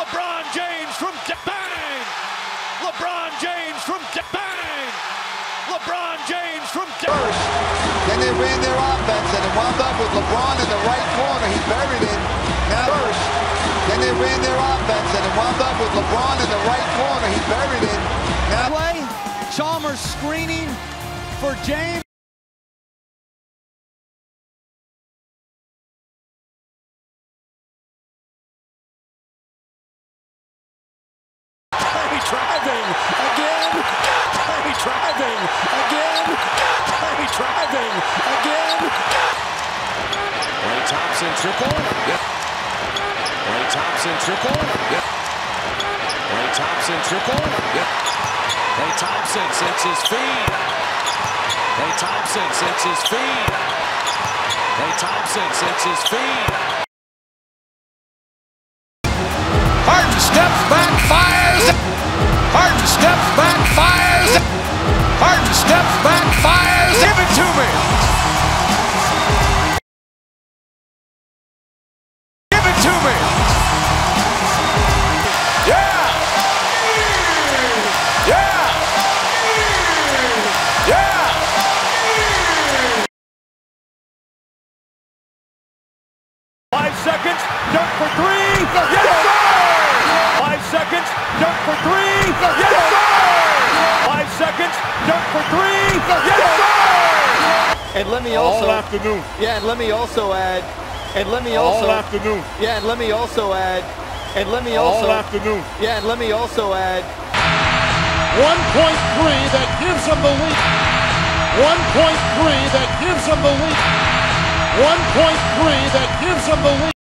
LeBron James from bang. LeBron James from bang. LeBron James from first. Then they ran their offense and it wound up with LeBron in the right corner. He buried it. Now first. Then they ran their offense and it wound up with LeBron in the right corner. He buried it. Now play. Chalmers screening for James. Driving again. Curry driving again. Driving again. Thompson triple. Yep. Thompson triple. Yep. Thompson triple. Yep. Thompson sets his feet. Klay Thompson sets his feet. Klay Thompson sets his feet. Seconds. Dirk for three. Yes, sir. Five seconds. Dirk for three. Yes, sir. Five seconds. Dirk for three. Yes, sir. And let me also All afternoon. Yeah, and let me also add and let me also All afternoon. Yeah, and let me also add and let me also All afternoon. Yeah, and let me also add 1.3 that gives them the lead. 1.3 that gives them the lead. 1.3 that gives them the lead.